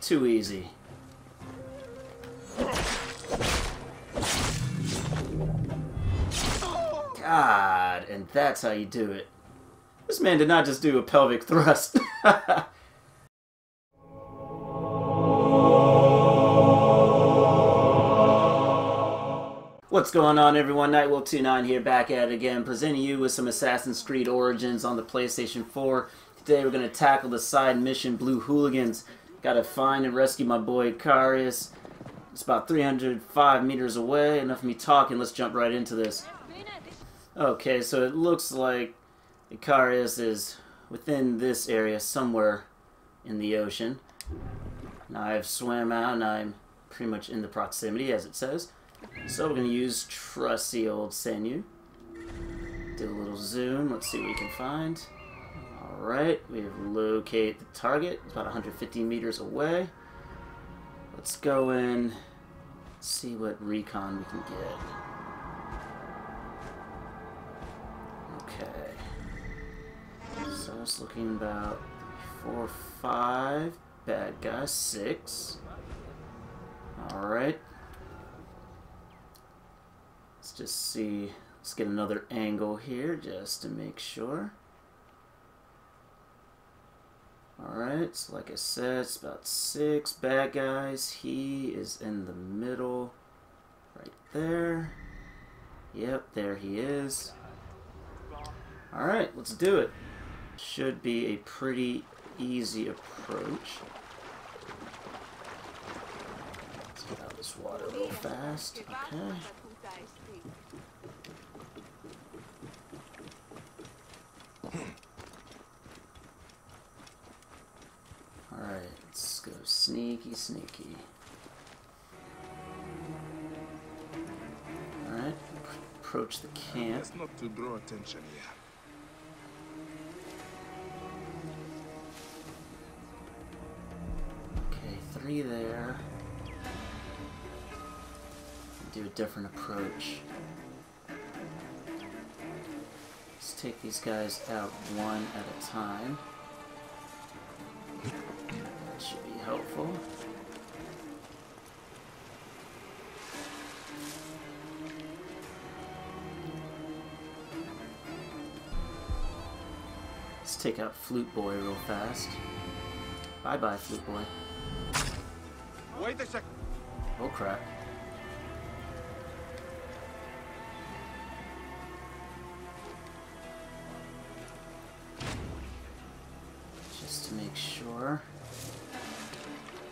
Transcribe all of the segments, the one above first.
Too easy. God, and that's how you do it. This man did not just do a pelvic thrust. What's going on everyone? Nightwulf29 here back at it again, presenting you with some Assassin's Creed Origins on the PlayStation 4. Today we're going to tackle the side mission Blue Hooligans. Gotta find and rescue my boy Ikarius. It's about 305 meters away. Enough of me talking, let's jump right into this. Okay, so it looks like Ikarius is within this area somewhere in the ocean. Now I've swam out and I'm pretty much in the proximity as it says. So we're going to use trusty old Senu. Do a little zoom. Let's see what we can find. Alright, we have located the target. It's about 150 meters away. Let's go in see what recon we can get. Okay. So it's looking about four, five. Bad guys, six. Alright. Let's just see. Let's get another angle here just to make sure. Like I said, it's about six bad guys. He is in the middle. Right there. Yep, there he is. Alright, let's do it. Should be a pretty easy approach. Let's get out of this water real fast. Okay. Alright, let's go sneaky, sneaky. Alright, approach the camp. That's not to draw attention here. Okay, three there. Do a different approach. Let's take these guys out one at a time. That should be helpful. Let's take out Flute Boy real fast. Bye bye, Flute Boy. Wait a sec. Oh crap. Just to make sure.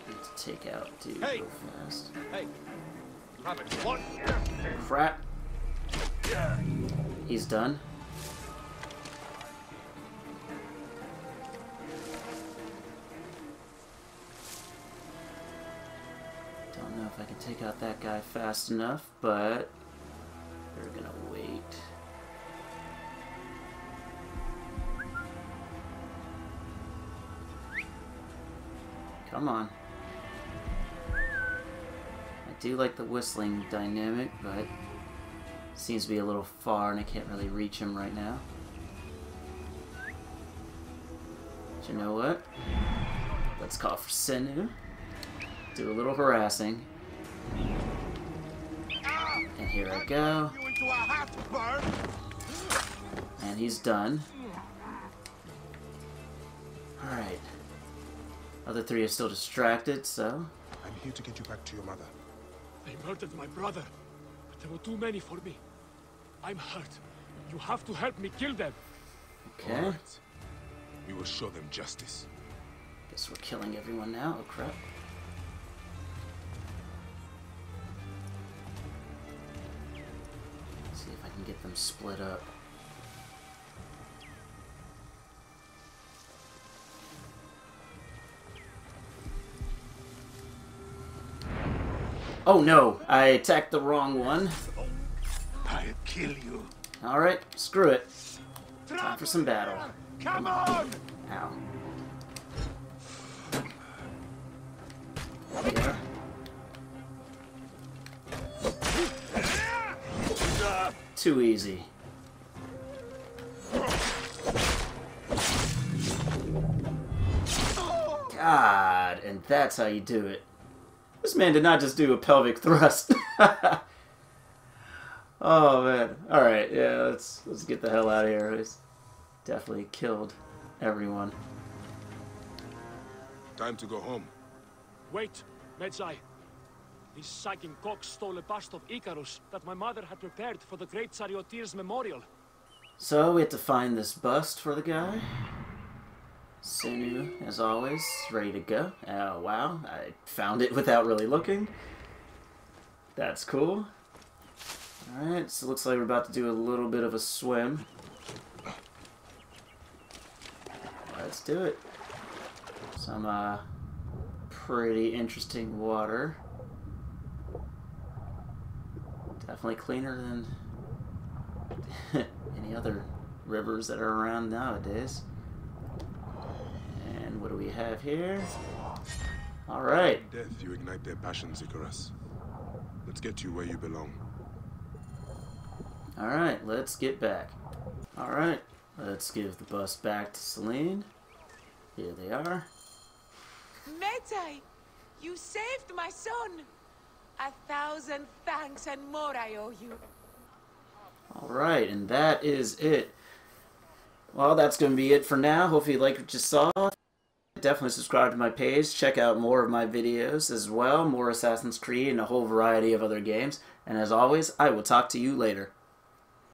Need to take out dude Hey! real fast. Hey. Crap. He's done. Can take out that guy fast enough, but we're gonna wait. Come on. I do like the whistling dynamic, but seems to be a little far and I can't really reach him right now. But you know what? Let's call for Senu. Do a little harassing. And here I go. You into a hat, bird. And he's done. Alright. Other three are still distracted, so... I'm here to get you back to your mother. They murdered my brother, but there were too many for me. I'm hurt. You have to help me kill them. Okay. All right. We will show them justice. Guess we're killing everyone now. Oh crap. See if I can get them split up. Oh no! I attacked the wrong one. I'll kill you. Alright, screw it. Time for some battle. Come on! Ow. Too easy. God, God, and that's how you do it. This man did not just do a pelvic thrust. oh man. Alright, yeah, let's let's get the hell out of here. He's definitely killed everyone. Time to go home. Wait, Medjay. These sagging cock stole a bust of Icarus that my mother had prepared for the great charioteer's memorial. So we have to find this bust for the guy. Senu, as always, ready to go. Oh wow, I found it without really looking. That's cool. Alright, so looks like we're about to do a little bit of a swim. Let's do it. Some, uh, pretty interesting water. Definitely cleaner than any other rivers that are around nowadays. And what do we have here? Alright. Death, you ignite their passions, Icarus. Let's get you where you belong. Alright, let's get back. Alright, let's give the bus back to Celine. Here they are. Medjay, you saved my son. A thousand thanks and more I owe you. Alright, and that is it. Well, that's going to be it for now. Hopefully you liked what you saw. Definitely subscribe to my page. Check out more of my videos as well. More Assassin's Creed and a whole variety of other games. And as always, I will talk to you later.